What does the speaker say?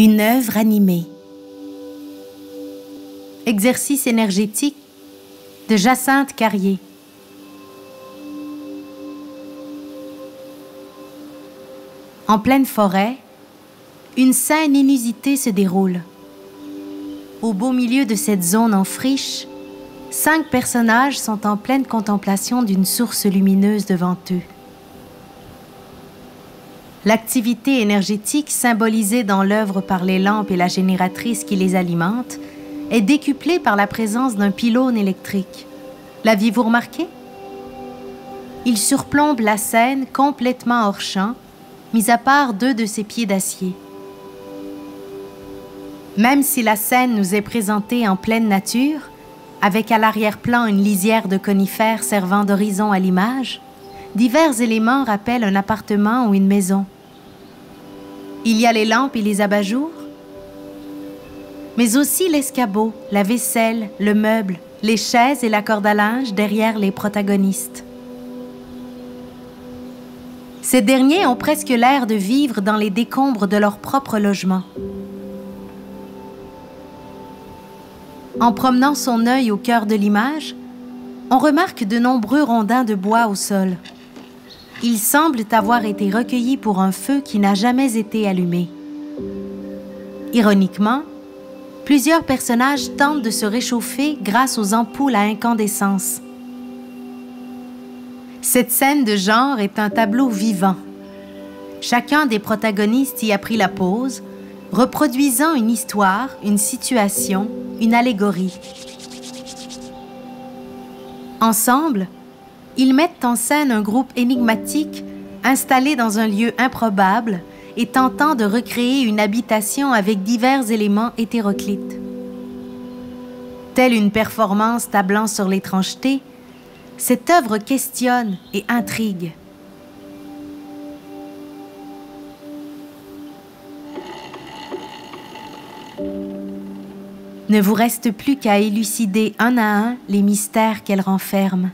Une œuvre animée. Exercice énergétique de Jacinthe Carrier. En pleine forêt, une scène inusitée se déroule. Au beau milieu de cette zone en friche, cinq personnages sont en pleine contemplation d'une source lumineuse devant eux. L'activité énergétique symbolisée dans l'œuvre par les lampes et la génératrice qui les alimente est décuplée par la présence d'un pylône électrique. L'aviez-vous remarqué? Il surplombe la scène complètement hors champ, mis à part deux de ses pieds d'acier. Même si la scène nous est présentée en pleine nature, avec à l'arrière-plan une lisière de conifères servant d'horizon à l'image, divers éléments rappellent un appartement ou une maison. Il y a les lampes et les abat-jours, mais aussi l'escabeau, la vaisselle, le meuble, les chaises et la corde à linge derrière les protagonistes. Ces derniers ont presque l'air de vivre dans les décombres de leur propre logement. En promenant son œil au cœur de l'image, on remarque de nombreux rondins de bois au sol. Ils semblent avoir été recueillis pour un feu qui n'a jamais été allumé. Ironiquement, plusieurs personnages tentent de se réchauffer grâce aux ampoules à incandescence. Cette scène de genre est un tableau vivant. Chacun des protagonistes y a pris la pose, reproduisant une histoire, une situation, une allégorie. Ensemble, ils mettent en scène un groupe énigmatique installé dans un lieu improbable et tentant de recréer une habitation avec divers éléments hétéroclites. Telle une performance tablant sur l'étrangeté, cette œuvre questionne et intrigue. Ne vous reste plus qu'à élucider un à un les mystères qu'elle renferme.